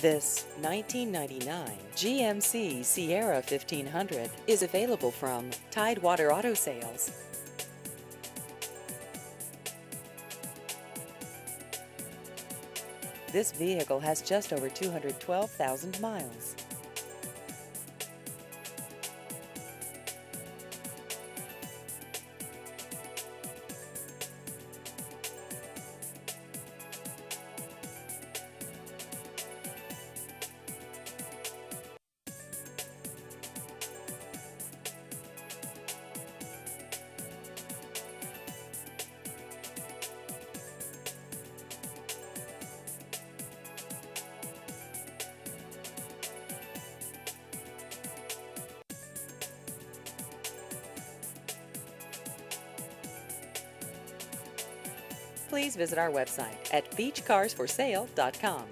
This 1999 GMC Sierra 1500 is available from Tidewater Auto Sales. This vehicle has just over 212,000 miles. Please visit our website at beachcarsforsale.com.